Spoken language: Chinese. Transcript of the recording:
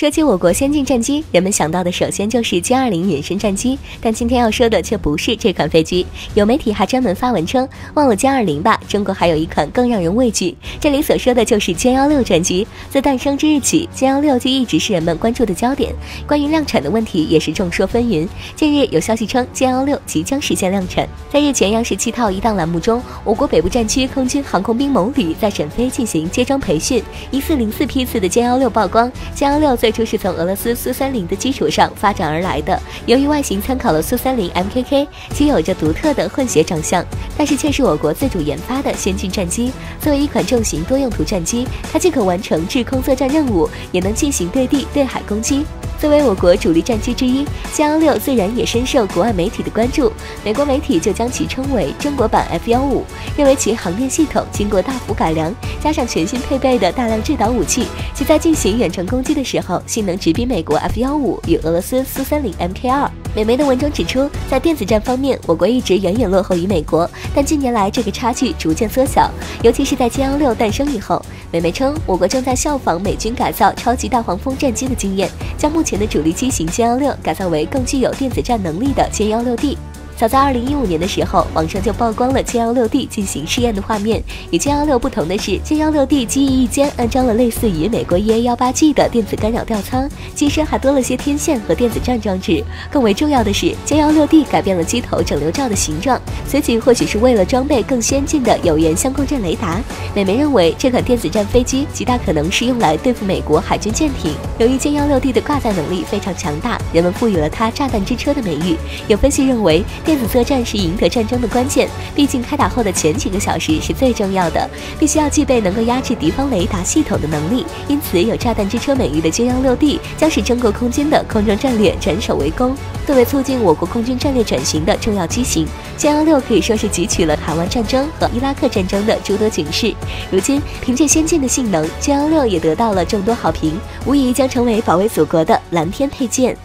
说起我国先进战机，人们想到的首先就是歼二零隐身战机，但今天要说的却不是这款飞机。有媒体还专门发文称，忘了歼二零吧，中国还有一款更让人畏惧。这里所说的就是歼幺六战机。自诞生之日起，歼幺六就一直是人们关注的焦点，关于量产的问题也是众说纷纭。近日有消息称，歼幺六即将实现量产。在日前央视七套一档栏目中，我国北部战区空军航空兵某旅在沈飞进行接装培训，一四零四批次的歼幺六曝光。歼幺六最最初是从俄罗斯苏三零的基础上发展而来的。由于外形参考了苏三零 MKK，其有着独特的混血长相，但是却是我国自主研发的先进战机。作为一款重型多用途战机，它既可完成制空作战任务，也能进行对地对海攻击。作为我国主力战机之一，歼幺六自然也深受国外媒体的关注。美国媒体就将其称为中国版 F 幺五，认为其航电系统经过大幅改良，加上全新配备的大量制导武器，其在进行远程攻击的时候，性能直逼美国 F 幺五与俄罗斯苏三零 Mk 二。美媒的文中指出，在电子战方面，我国一直远远落后于美国，但近年来这个差距逐渐缩小，尤其是在歼幺六诞生以后。美媒称，我国正在效仿美军改造超级大黄蜂战机的经验，将目前的主力机型歼幺六改造为更具有电子战能力的歼幺六 D。早在二零一五年的时候，网上就曝光了歼幺六 D 进行试验的画面。与歼幺六不同的是，歼幺六 D 机翼翼间安装了类似于美国 EA 幺八 G 的电子干扰吊舱，机身还多了些天线和电子战装置。更为重要的是，歼幺六 D 改变了机头整流罩的形状，此举或许是为了装备更先进的有源相控阵雷达。美媒认为，这款电子战飞机极大可能是用来对付美国海军舰艇。由于歼幺六 D 的挂载能力非常强大，人们赋予了它“炸弹之车”的美誉。有分析认为，电子作战是赢得战争的关键，毕竟开打后的前几个小时是最重要的，必须要具备能够压制敌方雷达系统的能力。因此，有“炸弹之车”美誉的歼幺六 D 将使中国空军的空中战略转守为攻。作为促进我国空军战略转型的重要机型，歼幺六可以说是汲取了海湾战争和伊拉克战争的诸多警示。如今，凭借先进的性能，歼幺六也得到了众多好评，无疑将成为保卫祖国的蓝天配件。